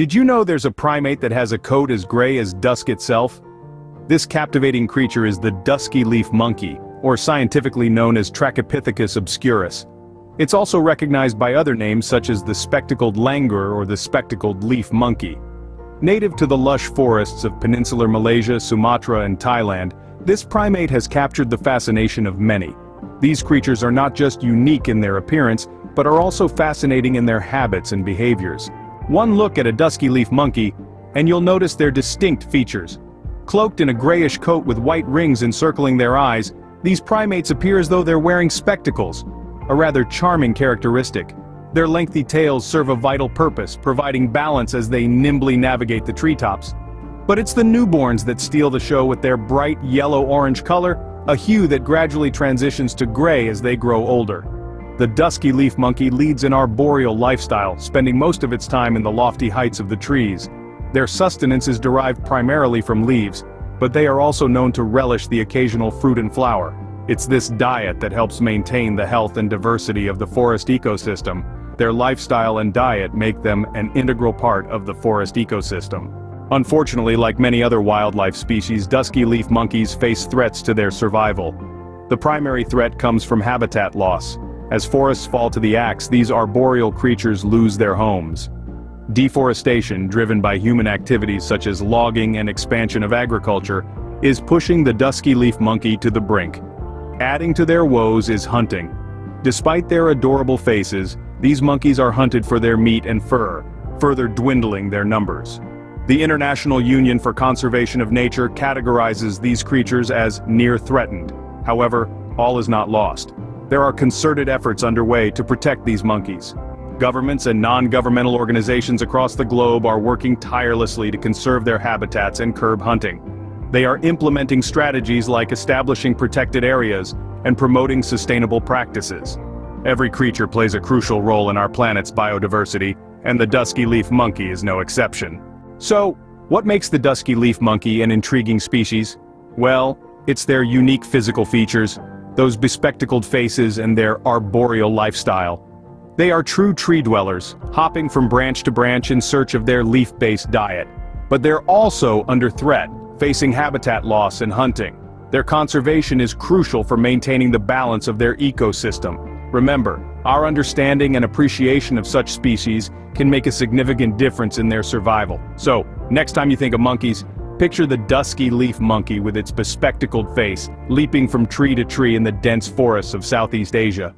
Did you know there's a primate that has a coat as gray as dusk itself? This captivating creature is the dusky leaf monkey, or scientifically known as Trachypithecus obscurus. It's also recognized by other names such as the spectacled langur or the spectacled leaf monkey. Native to the lush forests of peninsular Malaysia, Sumatra and Thailand, this primate has captured the fascination of many. These creatures are not just unique in their appearance, but are also fascinating in their habits and behaviors. One look at a dusky leaf monkey, and you'll notice their distinct features. Cloaked in a grayish coat with white rings encircling their eyes, these primates appear as though they're wearing spectacles, a rather charming characteristic. Their lengthy tails serve a vital purpose, providing balance as they nimbly navigate the treetops. But it's the newborns that steal the show with their bright yellow-orange color, a hue that gradually transitions to gray as they grow older. The dusky leaf monkey leads an arboreal lifestyle, spending most of its time in the lofty heights of the trees. Their sustenance is derived primarily from leaves, but they are also known to relish the occasional fruit and flower. It's this diet that helps maintain the health and diversity of the forest ecosystem. Their lifestyle and diet make them an integral part of the forest ecosystem. Unfortunately, like many other wildlife species, dusky leaf monkeys face threats to their survival. The primary threat comes from habitat loss. As forests fall to the axe, these arboreal creatures lose their homes. Deforestation, driven by human activities such as logging and expansion of agriculture, is pushing the dusky leaf monkey to the brink. Adding to their woes is hunting. Despite their adorable faces, these monkeys are hunted for their meat and fur, further dwindling their numbers. The International Union for Conservation of Nature categorizes these creatures as near threatened. However, all is not lost. There are concerted efforts underway to protect these monkeys. Governments and non-governmental organizations across the globe are working tirelessly to conserve their habitats and curb hunting. They are implementing strategies like establishing protected areas and promoting sustainable practices. Every creature plays a crucial role in our planet's biodiversity, and the dusky leaf monkey is no exception. So, what makes the dusky leaf monkey an intriguing species? Well, it's their unique physical features, those bespectacled faces and their arboreal lifestyle. They are true tree dwellers, hopping from branch to branch in search of their leaf-based diet. But they're also under threat, facing habitat loss and hunting. Their conservation is crucial for maintaining the balance of their ecosystem. Remember, our understanding and appreciation of such species can make a significant difference in their survival. So, next time you think of monkeys, picture the dusky leaf monkey with its bespectacled face, leaping from tree to tree in the dense forests of Southeast Asia.